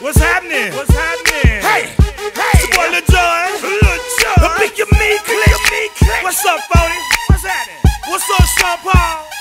What's happening? What's happening? Hey, hey. It's boy Lil John. Lil Pick your meat, me, click. What's up, Phony? What's happening? What's up, Sean Paul?